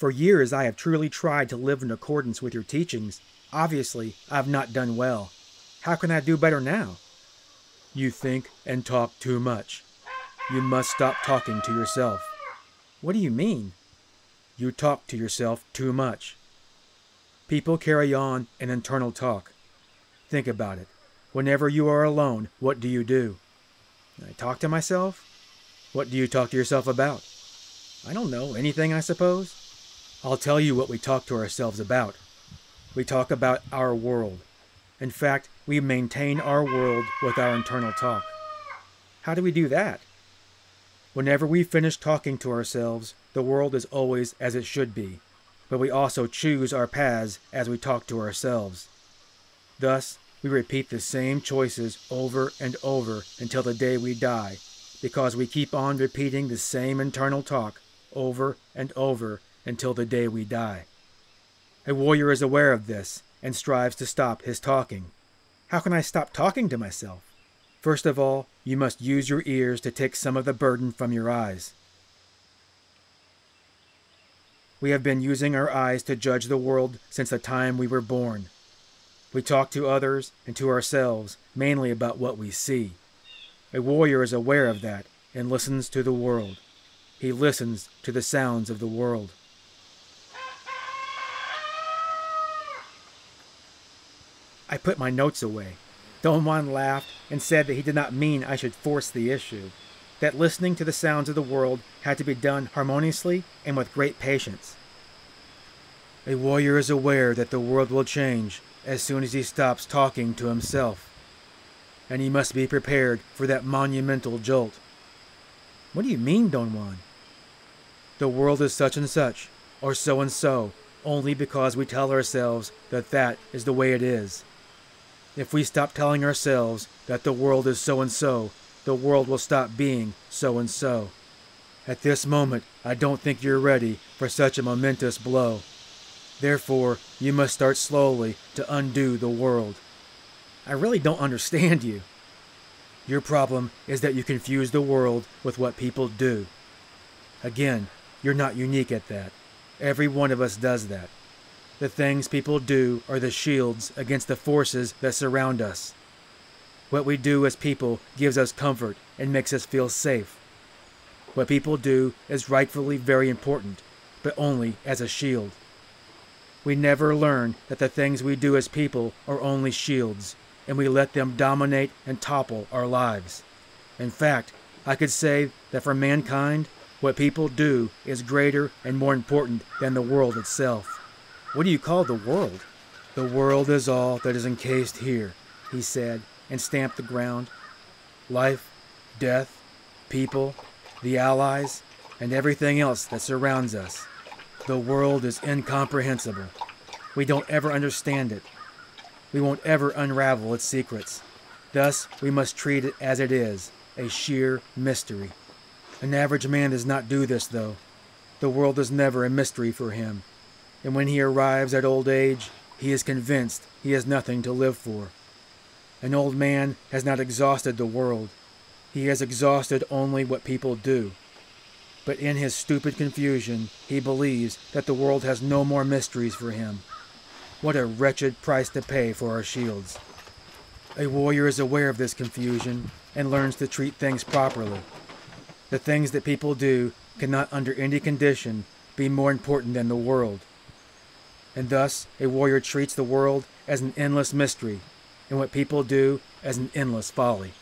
For years I have truly tried to live in accordance with your teachings. Obviously, I have not done well. How can I do better now? You think and talk too much. You must stop talking to yourself. What do you mean? You talk to yourself too much. People carry on an internal talk. Think about it. Whenever you are alone, what do you do? I talk to myself? What do you talk to yourself about? I don't know. Anything, I suppose? I'll tell you what we talk to ourselves about. We talk about our world. In fact, we maintain our world with our internal talk. How do we do that? Whenever we finish talking to ourselves, the world is always as it should be, but we also choose our paths as we talk to ourselves. Thus, we repeat the same choices over and over until the day we die, because we keep on repeating the same internal talk over and over until the day we die. A warrior is aware of this and strives to stop his talking. How can I stop talking to myself? First of all, you must use your ears to take some of the burden from your eyes. We have been using our eyes to judge the world since the time we were born. We talk to others and to ourselves mainly about what we see. A warrior is aware of that and listens to the world. He listens to the sounds of the world. I put my notes away. Don Juan laughed and said that he did not mean I should force the issue, that listening to the sounds of the world had to be done harmoniously and with great patience. A warrior is aware that the world will change as soon as he stops talking to himself, and he must be prepared for that monumental jolt. What do you mean, Don Juan? The world is such and such, or so and so, only because we tell ourselves that that is the way it is. If we stop telling ourselves that the world is so and so, the world will stop being so and so. At this moment, I don't think you're ready for such a momentous blow. Therefore, you must start slowly to undo the world. I really don't understand you. Your problem is that you confuse the world with what people do. Again, you're not unique at that. Every one of us does that. The things people do are the shields against the forces that surround us. What we do as people gives us comfort and makes us feel safe. What people do is rightfully very important, but only as a shield. We never learn that the things we do as people are only shields, and we let them dominate and topple our lives. In fact, I could say that for mankind, what people do is greater and more important than the world itself. What do you call the world? The world is all that is encased here, he said, and stamped the ground. Life, death, people, the Allies, and everything else that surrounds us. The world is incomprehensible. We don't ever understand it. We won't ever unravel its secrets. Thus, we must treat it as it is a sheer mystery. An average man does not do this, though. The world is never a mystery for him and when he arrives at old age, he is convinced he has nothing to live for. An old man has not exhausted the world. He has exhausted only what people do. But in his stupid confusion, he believes that the world has no more mysteries for him. What a wretched price to pay for our shields. A warrior is aware of this confusion and learns to treat things properly. The things that people do cannot, under any condition, be more important than the world and thus a warrior treats the world as an endless mystery, and what people do as an endless folly.